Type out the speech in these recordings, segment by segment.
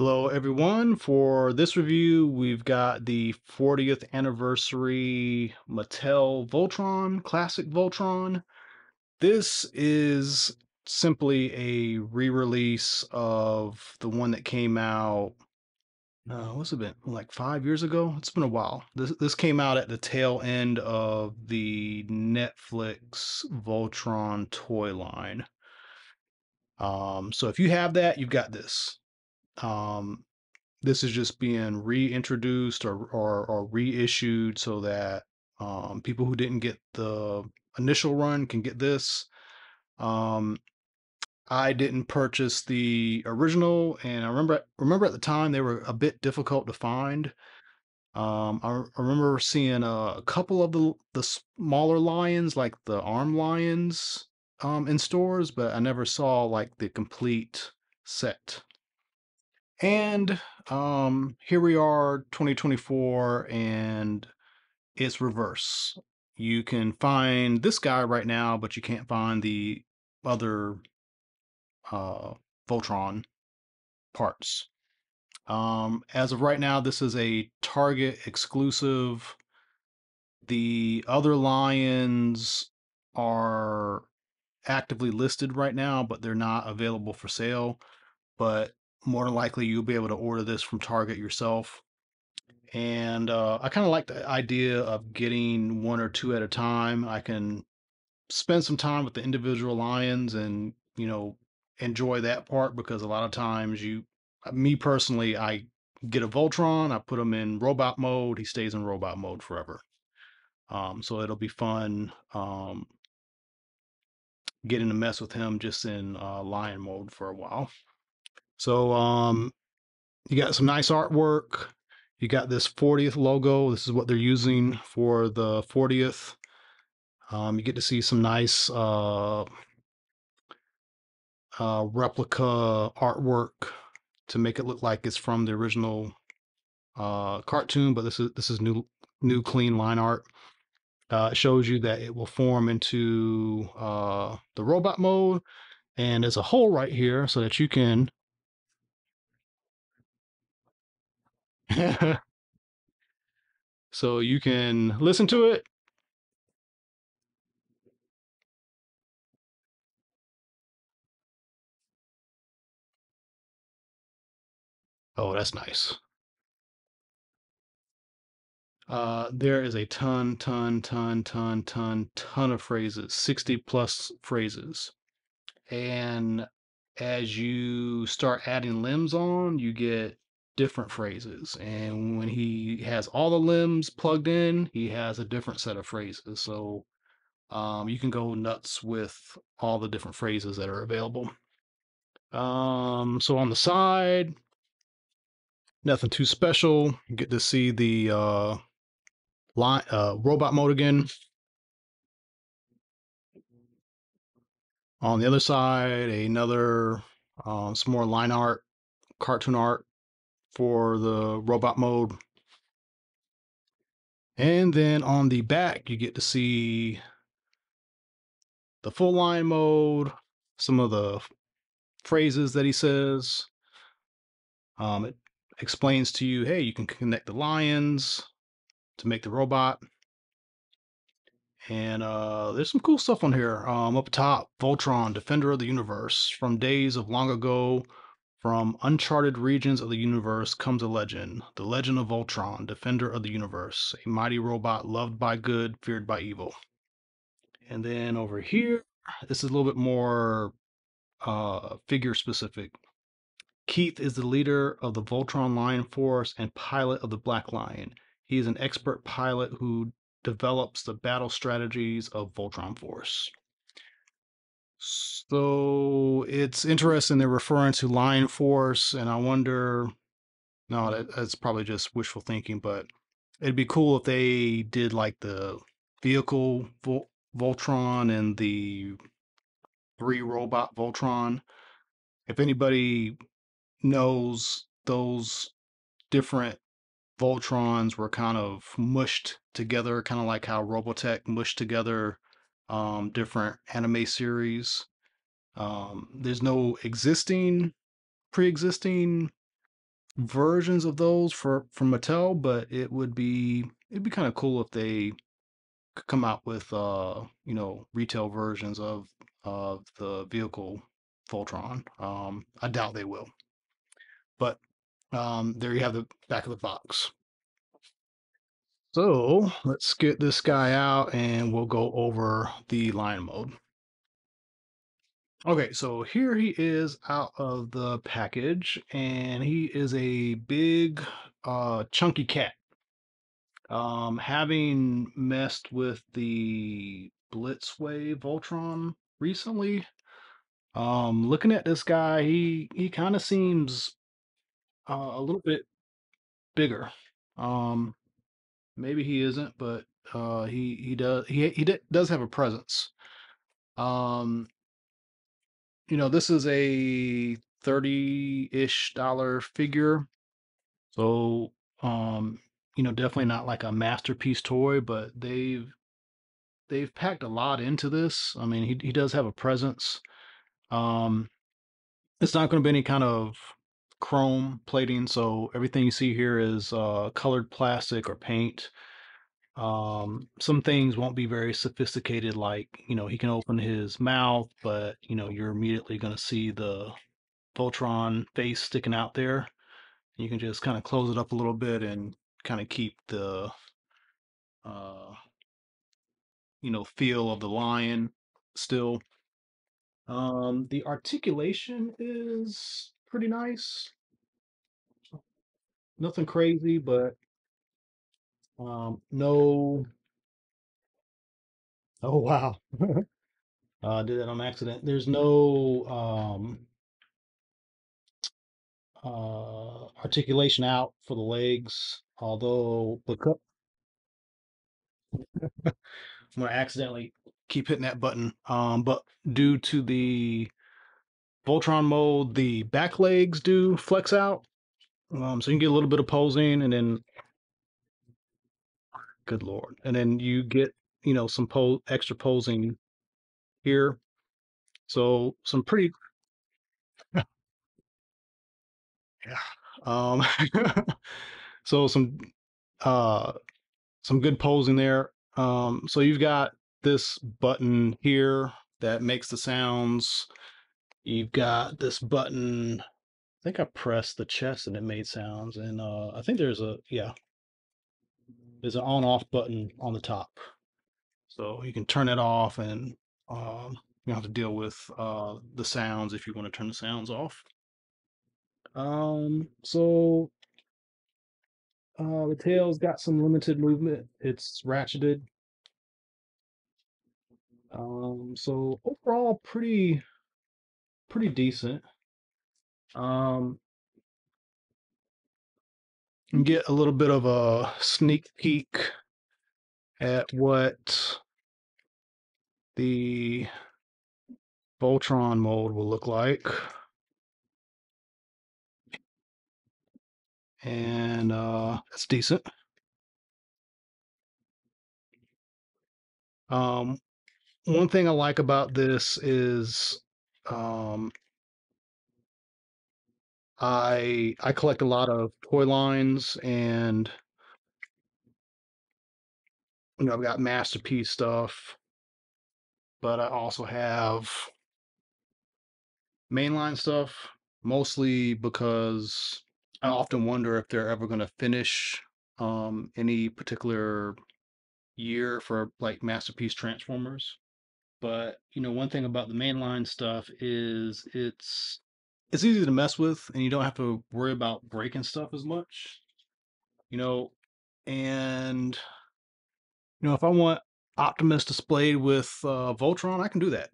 Hello, everyone. For this review, we've got the 40th anniversary Mattel Voltron, Classic Voltron. This is simply a re-release of the one that came out, uh, what's it been, like five years ago? It's been a while. This, this came out at the tail end of the Netflix Voltron toy line. Um, so if you have that, you've got this. Um, this is just being reintroduced or, or, or reissued so that um, people who didn't get the initial run can get this. Um, I didn't purchase the original, and I remember remember at the time they were a bit difficult to find. Um, I, I remember seeing a, a couple of the the smaller lions, like the arm lions, um, in stores, but I never saw like the complete set. And um, here we are, 2024, and it's reverse. You can find this guy right now, but you can't find the other uh, Voltron parts. Um, as of right now, this is a Target exclusive. The other lions are actively listed right now, but they're not available for sale. But more than likely you'll be able to order this from Target yourself. And uh, I kind of like the idea of getting one or two at a time. I can spend some time with the individual lions and, you know, enjoy that part because a lot of times you, me personally, I get a Voltron, I put him in robot mode, he stays in robot mode forever. Um, so it'll be fun um, getting to mess with him just in uh, lion mode for a while. So um, you got some nice artwork. You got this 40th logo. This is what they're using for the 40th. Um, you get to see some nice uh, uh, replica artwork to make it look like it's from the original uh, cartoon, but this is this is new new clean line art. Uh, it shows you that it will form into uh, the robot mode, and there's a hole right here so that you can so you can listen to it. Oh, that's nice. Uh, there is a ton, ton, ton, ton, ton, ton of phrases, 60 plus phrases. And as you start adding limbs on, you get different phrases. And when he has all the limbs plugged in, he has a different set of phrases. So um, you can go nuts with all the different phrases that are available. Um, so on the side, nothing too special. You get to see the uh, line, uh, robot mode again. On the other side, another um, some more line art, cartoon art for the robot mode. And then on the back, you get to see the full lion mode, some of the phrases that he says. Um, it explains to you, hey, you can connect the lions to make the robot. And uh, there's some cool stuff on here. Um, up top, Voltron, Defender of the Universe, from days of long ago, from uncharted regions of the universe comes a legend, the legend of Voltron, defender of the universe, a mighty robot loved by good, feared by evil. And then over here, this is a little bit more uh, figure specific. Keith is the leader of the Voltron Lion Force and pilot of the Black Lion. He is an expert pilot who develops the battle strategies of Voltron Force. So it's interesting they're referring to Lion Force, and I wonder. No, that, that's probably just wishful thinking, but it'd be cool if they did like the vehicle Vol- Voltron and the three robot Voltron. If anybody knows those different Voltrons were kind of mushed together, kind of like how Robotech mushed together um, different anime series. Um, there's no existing, pre-existing versions of those for from Mattel, but it would be it'd be kind of cool if they could come out with uh you know retail versions of of the vehicle Voltron. Um, I doubt they will, but um, there you have the back of the box. So let's get this guy out and we'll go over the lion mode. Okay, so here he is out of the package, and he is a big, uh, chunky cat. Um, having messed with the Blitzway Voltron recently, um, looking at this guy, he he kind of seems uh, a little bit bigger. Um, maybe he isn't, but uh, he he does he he does have a presence. Um, you know, this is a 30-ish dollar figure. So, um, you know, definitely not like a masterpiece toy, but they've they've packed a lot into this. I mean, he he does have a presence. Um, it's not going to be any kind of chrome plating, so everything you see here is uh, colored plastic or paint. Um, some things won't be very sophisticated, like, you know, he can open his mouth, but, you know, you're immediately going to see the Voltron face sticking out there. You can just kind of close it up a little bit and kind of keep the, uh, you know, feel of the lion still. Um, the articulation is pretty nice. Nothing crazy, but um, no. Oh wow. uh, did that on accident. There's no um, uh, articulation out for the legs, although because I'm gonna accidentally keep hitting that button. Um, but due to the Voltron mode, the back legs do flex out. Um, so you can get a little bit of posing and then good lord. And then you get, you know, some po extra posing here. So some pretty yeah. Um so some uh some good posing there. Um so you've got this button here that makes the sounds. You've got this button. I think I pressed the chest and it made sounds. And uh, I think there's a, yeah, there's an on off button on the top. So you can turn it off and um, you have to deal with uh, the sounds if you want to turn the sounds off. Um, so uh, the tail's got some limited movement. It's ratcheted. Um, so overall, pretty pretty decent. Um, get a little bit of a sneak peek at what the Voltron mold will look like. And uh, it's decent. Um, one thing I like about this is um, I I collect a lot of toy lines and you know I've got masterpiece stuff, but I also have mainline stuff mostly because I often wonder if they're ever going to finish um, any particular year for like masterpiece transformers. But you know, one thing about the mainline stuff is it's it's easy to mess with and you don't have to worry about breaking stuff as much. You know, and you know, if I want Optimus displayed with uh, Voltron, I can do that.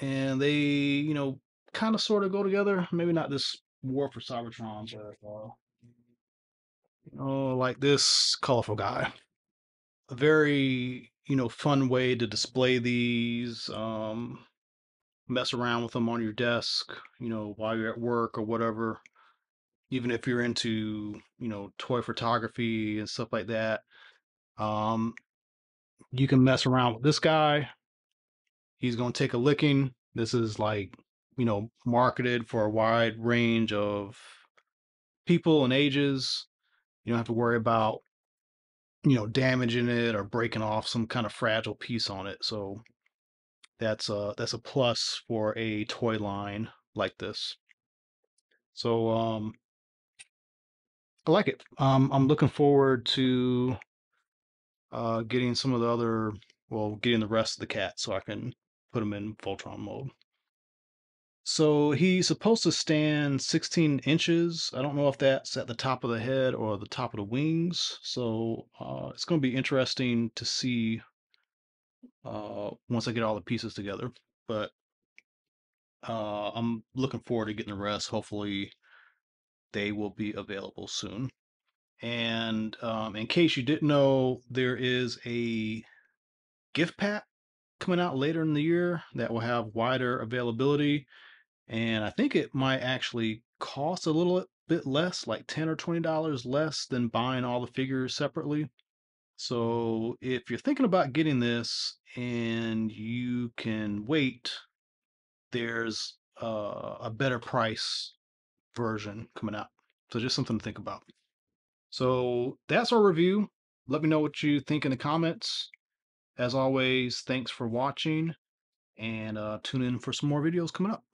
And they, you know, kind of sort of go together. Maybe not this War for Cybertron, but uh, you know, like this colorful guy. A very, you know, fun way to display these. Um, mess around with them on your desk, you know, while you're at work or whatever. Even if you're into, you know, toy photography and stuff like that. Um, you can mess around with this guy. He's going to take a licking. This is like, you know, marketed for a wide range of people and ages. You don't have to worry about you know damaging it or breaking off some kind of fragile piece on it. So that's a that's a plus for a toy line like this. So um, I like it. Um, I'm looking forward to uh, getting some of the other, well, getting the rest of the cat so I can put them in Voltron mode. So he's supposed to stand 16 inches. I don't know if that's at the top of the head or the top of the wings. So uh, it's going to be interesting to see uh, once I get all the pieces together. But uh, I'm looking forward to getting the rest. Hopefully, they will be available soon. And um, in case you didn't know, there is a gift pack coming out later in the year that will have wider availability. And I think it might actually cost a little bit less, like 10 or $20 less than buying all the figures separately. So if you're thinking about getting this and you can wait, there's uh, a better price version coming out. So just something to think about. So that's our review. Let me know what you think in the comments. As always, thanks for watching and uh, tune in for some more videos coming up.